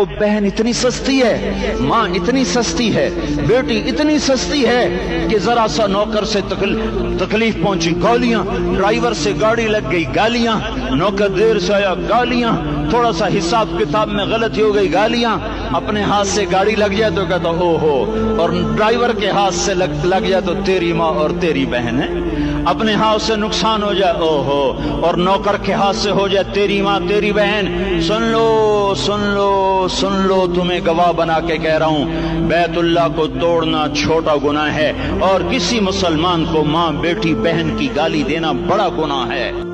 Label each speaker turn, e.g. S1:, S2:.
S1: वो बहन इतनी सस्ती है माँ इतनी सस्ती है बेटी इतनी सस्ती है कि जरा सा नौकर से तकल, तकलीफ़ पहुँची गालियाँ ड्राइवर से गाड़ी लग गई गालियाँ नौकर देर से आया गालियाँ थोड़ा सा हिसाब किताब में गलती हो गई गालियाँ अपने हाथ से गाड़ी लग जाए तो कहता ओ हो और ड्राइवर के हाथ से लग, लग जाए तो तेरी माँ और तेरी बहन है अपने हाथ से नुकसान हो जाए ओहो और नौकर के हाथ से हो जाए तेरी माँ तेरी बहन सुन लो सुन लो सुन लो, तुम्हें गवाह बना के कह रहा हूँ, बैतुल्ला को तोड़ना छोटा गुना है और किसी मुसलमान को माँ बेटी बहन की गाली देना बड़ा गुना है।